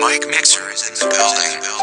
Mike Mixer is in the building.